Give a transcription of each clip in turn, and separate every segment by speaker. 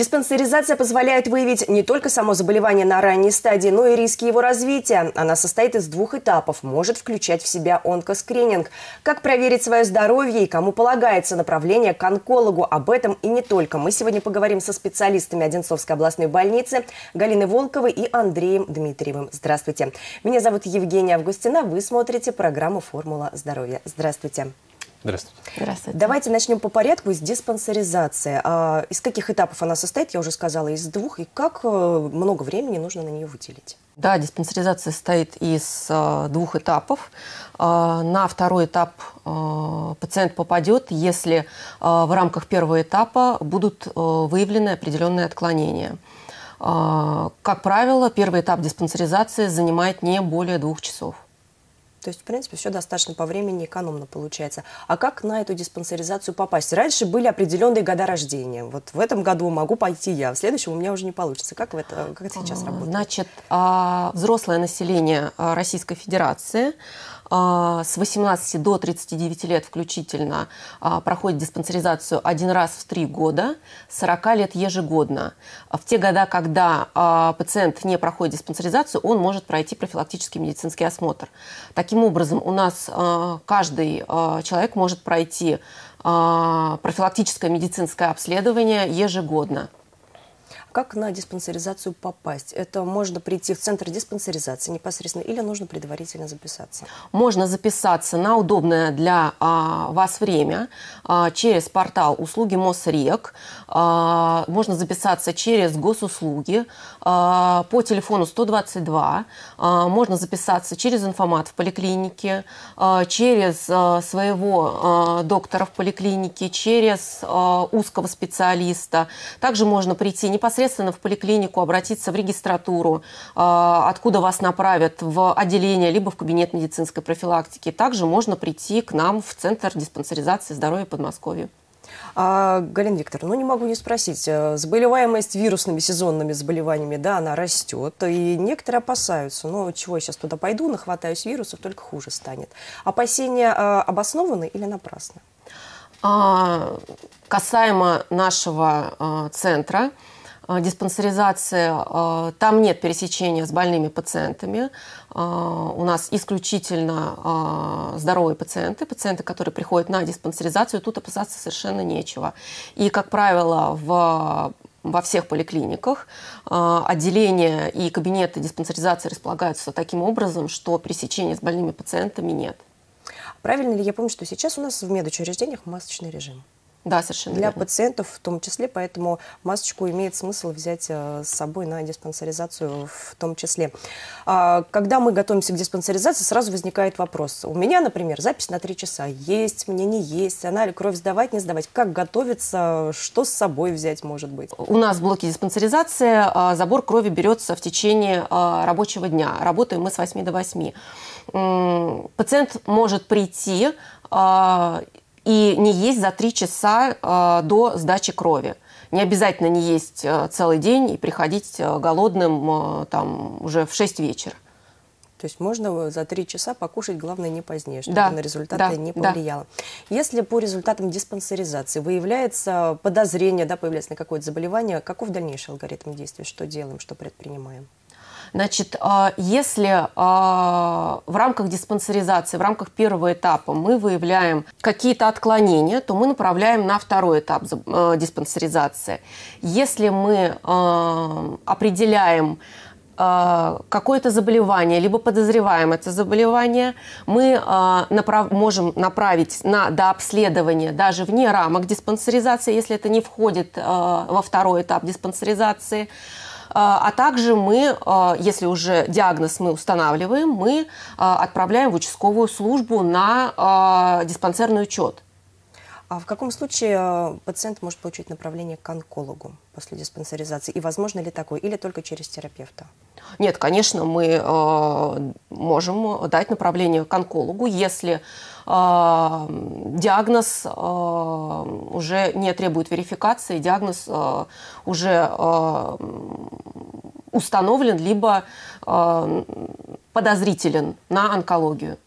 Speaker 1: Диспансеризация позволяет выявить не только само заболевание на ранней стадии, но и риски его развития. Она состоит из двух этапов, может включать в себя онкоскрининг. Как проверить свое здоровье и кому полагается направление к онкологу. Об этом и не только. Мы сегодня поговорим со специалистами Одинцовской областной больницы Галиной Волковой и Андреем Дмитриевым. Здравствуйте. Меня зовут Евгения Августина. Вы смотрите программу «Формула здоровья». Здравствуйте.
Speaker 2: Здравствуйте.
Speaker 1: Здравствуйте. Давайте начнем по порядку с диспансеризации. А из каких этапов она состоит, я уже сказала, из двух. И как э, много времени нужно на нее выделить?
Speaker 3: Да, диспансеризация состоит из э, двух этапов. Э, на второй этап э, пациент попадет, если в рамках первого этапа будут выявлены определенные отклонения. Э, как правило, первый этап диспансеризации занимает не более двух часов.
Speaker 1: То есть, в принципе, все достаточно по времени экономно получается. А как на эту диспансеризацию попасть? Раньше были определенные года рождения. Вот в этом году могу пойти я, в следующем у меня уже не получится. Как, это, как это сейчас работает?
Speaker 3: Значит, а, взрослое население а, Российской Федерации а, с 18 до 39 лет включительно а, проходит диспансеризацию один раз в три года, 40 лет ежегодно. В те года, когда а, пациент не проходит диспансеризацию, он может пройти профилактический медицинский осмотр. Таким образом, у нас каждый человек может пройти профилактическое медицинское обследование ежегодно.
Speaker 1: Как на диспансеризацию попасть? Это можно прийти в центр диспансеризации непосредственно или нужно предварительно записаться?
Speaker 3: Можно записаться на удобное для а, вас время а, через портал услуги МОСРЕК. А, можно записаться через госуслуги а, по телефону 122. А, можно записаться через информат в поликлинике, а, через а, своего а, доктора в поликлинике, через а, узкого специалиста. Также можно прийти непосредственно непосредственно в поликлинику, обратиться в регистратуру, а, откуда вас направят в отделение, либо в кабинет медицинской профилактики. Также можно прийти к нам в Центр диспансеризации здоровья Подмосковья.
Speaker 1: А, Галина Викторовна, ну не могу не спросить. Э, заболеваемость вирусными сезонными заболеваниями, да, она растет, и некоторые опасаются. Ну, чего я сейчас туда пойду, нахватаюсь вирусов, только хуже станет. Опасения а, обоснованы или напрасны?
Speaker 3: А, касаемо нашего а, центра, диспансеризация, а, там нет пересечения с больными пациентами. А, у нас исключительно здоровые пациенты, пациенты, которые приходят на диспансеризацию, тут опасаться совершенно нечего. И, как правило, в во всех поликлиниках отделения и кабинеты диспансеризации располагаются таким образом, что пересечения с больными пациентами нет.
Speaker 1: Правильно ли я помню, что сейчас у нас в медучреждениях масочный режим?
Speaker 3: Да, совершенно
Speaker 1: Для
Speaker 3: верно.
Speaker 1: пациентов в том числе, поэтому масочку имеет смысл взять э, с собой на диспансеризацию в том числе. А, когда мы готовимся к диспансеризации, сразу возникает вопрос. У меня, например, запись на 3 часа. Есть мне, не есть, она ли кровь сдавать, не сдавать. Как готовиться, что с собой взять, может быть?
Speaker 3: У нас в блоке диспансеризации а, забор крови берется в течение а, рабочего дня. Работаем мы с 8 до 8. Пациент может прийти и не есть за три часа э, до сдачи крови. Не обязательно не есть э, целый день и приходить э, голодным там, уже в 6 вечера.
Speaker 1: То есть можно за три часа покушать, главное, не позднее, чтобы да, на результаты да, не повлияло. Да. Если по результатам диспансеризации выявляется подозрение, да, появляется на какое-то заболевание, каков дальнейший алгоритм действий? Что делаем, что предпринимаем?
Speaker 3: Значит, а, если а, в рамках диспансеризации, в рамках первого этапа мы выявляем какие-то отклонения, то мы направляем на второй этап а, диспансеризации. Если мы определяем какое-то заболевание, либо подозреваем это заболевание, мы направ можем направить на дообследование даже вне рамок диспансеризации, если это не входит во второй этап диспансеризации. А, а также мы, а, если уже диагноз мы устанавливаем, мы а, отправляем в участковую службу на диспансерный учет.
Speaker 1: А в каком случае пациент может получить направление к онкологу после диспансеризации? И возможно ли такое? Или только через терапевта?
Speaker 3: Нет, конечно, мы э, можем дать направление к онкологу, если э, диагноз э, уже не требует верификации, диагноз э, уже э, установлен, либо э, подозрителен на онкологию.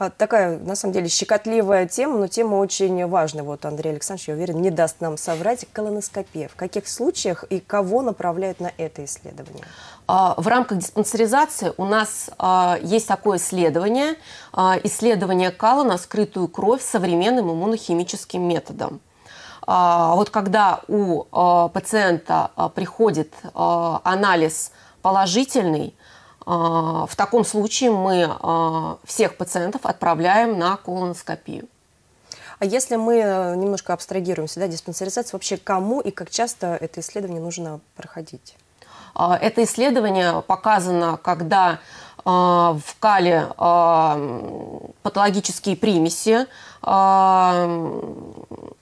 Speaker 1: А, такая, на самом деле, щекотливая тема, но тема очень важная. Вот Андрей Александрович, я уверен, не даст нам соврать. Колоноскопия. В каких случаях и кого направляют на это исследование?
Speaker 3: А, в рамках диспансеризации у нас а, есть такое исследование, исследование кала на скрытую кровь современным иммунохимическим методом. Вот когда у пациента приходит анализ положительный, в таком случае мы а, всех пациентов отправляем на колоноскопию.
Speaker 1: А если мы э, немножко абстрагируемся, да, диспансеризация, вообще кому и как часто это исследование нужно проходить?
Speaker 3: А, это исследование показано, когда в кале патологические примеси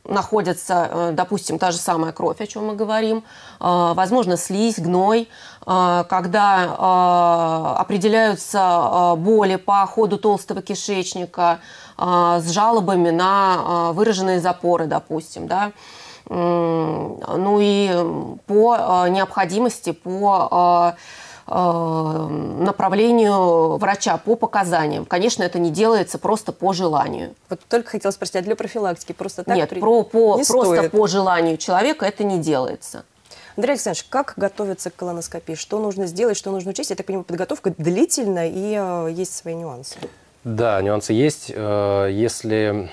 Speaker 3: находятся, э, допустим, та же самая кровь, о чем мы говорим, возможно, слизь, гной, а, когда а, определяются а, боли по ходу толстого кишечника с жалобами на выраженные запоры, допустим, да, ну и по необходимости, по направлению врача по показаниям. Конечно, это не делается просто по желанию.
Speaker 1: Вот только хотела спросить, а для профилактики просто так?
Speaker 3: Нет, при... про, по, не просто стоит. по желанию человека это не делается.
Speaker 1: Андрей Александрович, как готовиться к колоноскопии? Что нужно сделать, что нужно учесть? Я так понимаю, подготовка длительная и э, есть свои нюансы.
Speaker 2: Да, нюансы есть. Э, если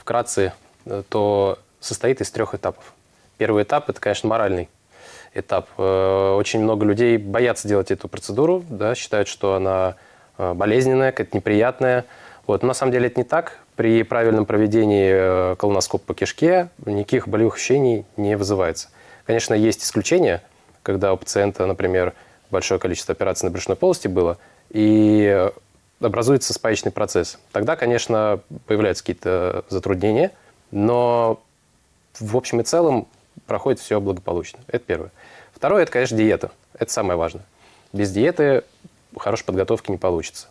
Speaker 2: вкратце, э, то состоит из трех этапов. Первый этап – это, конечно, моральный этап. Очень много людей боятся делать эту процедуру, да, считают, что она болезненная, какая-то неприятная. Вот. Но на самом деле это не так. При правильном проведении колоноскопа по кишке никаких болевых ощущений не вызывается. Конечно, есть исключения, когда у пациента, например, большое количество операций на брюшной полости было, и образуется спаечный процесс. Тогда, конечно, появляются какие-то затруднения, но в общем и целом проходит все благополучно. Это первое. Второе – это, конечно, диета. Это самое важное. Без диеты хорошей подготовки не получится.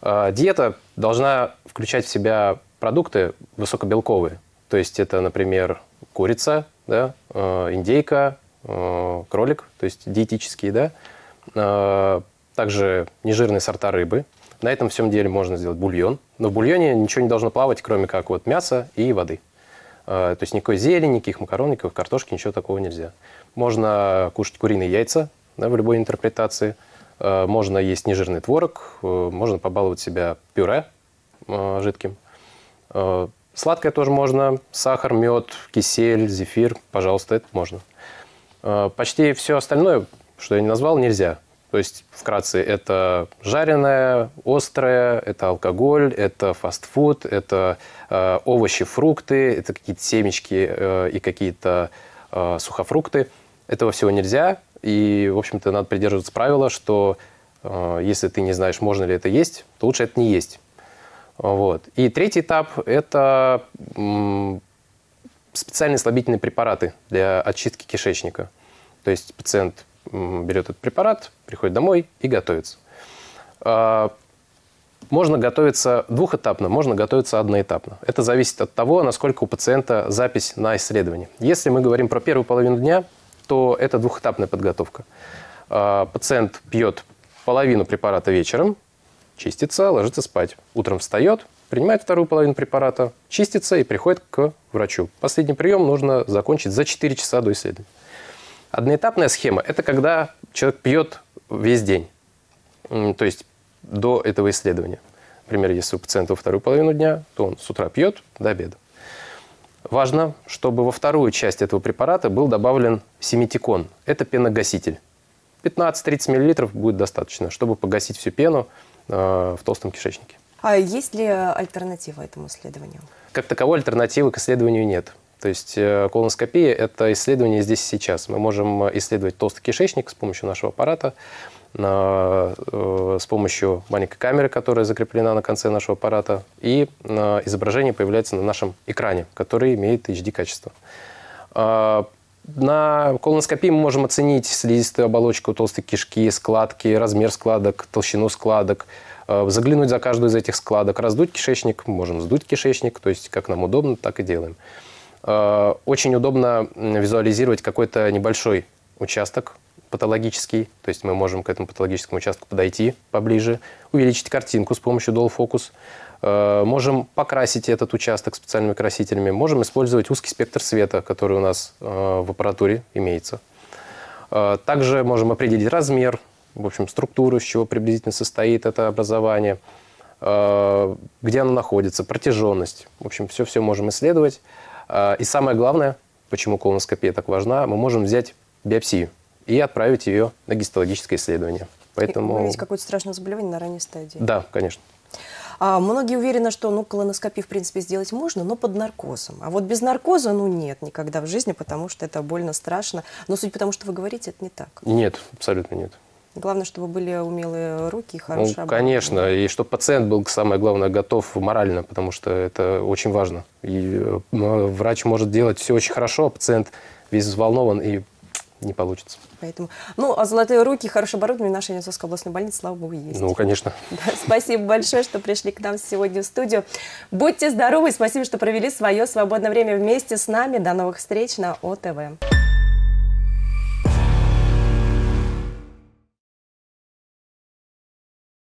Speaker 2: А, диета должна включать в себя продукты высокобелковые. То есть это, например, курица, да, э, индейка, э, кролик, то есть диетические, да, э, также нежирные сорта рыбы. На этом всем деле можно сделать бульон, но в бульоне ничего не должно плавать, кроме как вот мяса и воды. То есть никакой зелени, никаких макарон, никакой картошки, ничего такого нельзя. Можно кушать куриные яйца да, в любой интерпретации. Можно есть нежирный творог, можно побаловать себя пюре жидким. Сладкое тоже можно. Сахар, мед, кисель, зефир. Пожалуйста, это можно. Почти все остальное, что я не назвал, нельзя. То есть, вкратце, это жареное, острое, это алкоголь, это фастфуд, это э, овощи, фрукты, это какие-то семечки э, и какие-то э, сухофрукты. Этого всего нельзя. И, в общем-то, надо придерживаться правила, что э, если ты не знаешь, можно ли это есть, то лучше это не есть. Вот. И третий этап – это специальные слабительные препараты для очистки кишечника. То есть пациент берет этот препарат, приходит домой и готовится. А, можно готовиться двухэтапно, можно готовиться одноэтапно. Это зависит от того, насколько у пациента запись на исследование. Если мы говорим про первую половину дня, то это двухэтапная подготовка. А, пациент пьет половину препарата вечером, чистится, ложится спать. Утром встает, принимает вторую половину препарата, чистится и приходит к врачу. Последний прием нужно закончить за 4 часа до исследования. Одноэтапная схема – это когда человек пьет весь день, то есть до этого исследования. Например, если у пациента во вторую половину дня, то он с утра пьет до обеда. Важно, чтобы во вторую часть этого препарата был добавлен семитикон. Это пеногаситель. 15-30 мл будет достаточно, чтобы погасить всю пену, Э, в толстом кишечнике.
Speaker 1: А есть ли альтернатива этому исследованию?
Speaker 2: Как таковой альтернативы к исследованию нет. То есть э, колоноскопия – это исследование здесь и сейчас. Мы можем исследовать толстый кишечник с помощью нашего аппарата, э, с помощью маленькой камеры, которая закреплена на конце нашего аппарата, и изображение появляется на нашем экране, который имеет HD-качество. На колоноскопии мы можем оценить слизистую оболочку толстой кишки, складки, размер складок, толщину складок, э, заглянуть за каждую из этих складок, раздуть кишечник, можем сдуть кишечник, то есть как нам удобно, так и делаем. Э, очень удобно визуализировать какой-то небольшой участок патологический, то есть мы можем к этому патологическому участку подойти поближе, увеличить картинку с помощью Dual Focus, э, можем покрасить этот участок специальными красителями, можем использовать узкий спектр света, который у нас э, в аппаратуре имеется. Также можем определить размер, в общем, структуру, из чего приблизительно состоит это образование, где оно находится, протяженность. В общем, все-все можем исследовать. И самое главное, почему колоноскопия так важна, мы можем взять биопсию и отправить ее на гистологическое исследование.
Speaker 1: Поэтому... Выявить какое-то страшное заболевание на ранней стадии.
Speaker 2: Да, конечно.
Speaker 1: А многие уверены, что ну, колоноскопию, в принципе, сделать можно, но под наркозом. А вот без наркоза, ну, нет, никогда в жизни, потому что это больно, страшно. Но суть потому, что вы говорите, это не так.
Speaker 2: Нет, абсолютно нет.
Speaker 1: Главное, чтобы были умелые руки и хорошая
Speaker 2: ну, Конечно, и чтобы пациент был, самое главное, готов морально, потому что это очень важно. И э, врач может делать все очень хорошо, а пациент весь взволнован и не получится.
Speaker 1: Поэтому, ну, а золотые руки, хорошее оборудование в нашей Несовской областной больнице, слава богу, есть.
Speaker 2: Ну, конечно.
Speaker 1: Да, спасибо большое, что пришли к нам сегодня в студию. Будьте здоровы, спасибо, что провели свое свободное время вместе с нами. До новых встреч на ОТВ.